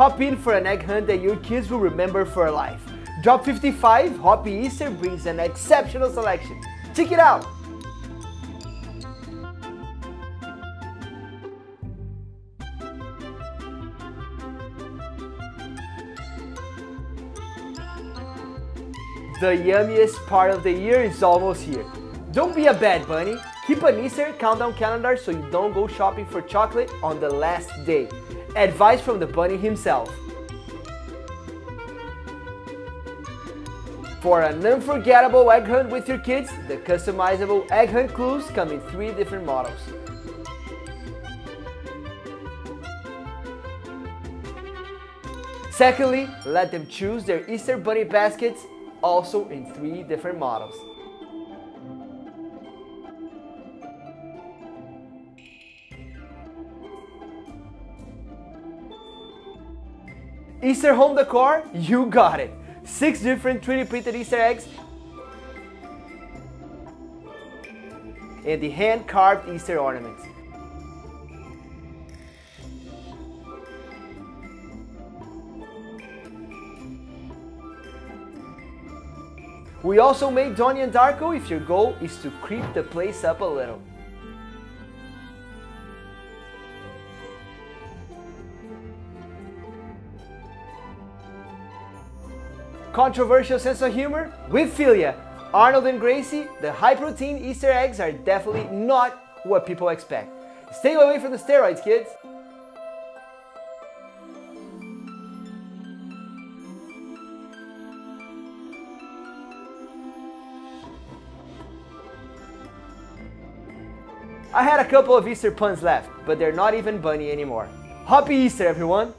Hop in for an egg hunt that your kids will remember for life. Drop 55 Hoppy Easter brings an exceptional selection. Check it out! The yummiest part of the year is almost here. Don't be a bad bunny. Keep an Easter countdown calendar so you don't go shopping for chocolate on the last day. Advice from the bunny himself. For an unforgettable egg hunt with your kids, the customizable egg hunt clues come in three different models. Secondly, let them choose their Easter bunny baskets also in three different models. Easter home decor, you got it. Six different 3D printed Easter eggs and the hand carved Easter ornaments. We also made Donnie and Darko if your goal is to creep the place up a little. Controversial sense of humor? With Philia, Arnold and Gracie, the high protein Easter eggs are definitely not what people expect. Stay away from the steroids, kids! I had a couple of Easter puns left, but they're not even bunny anymore. Happy Easter, everyone!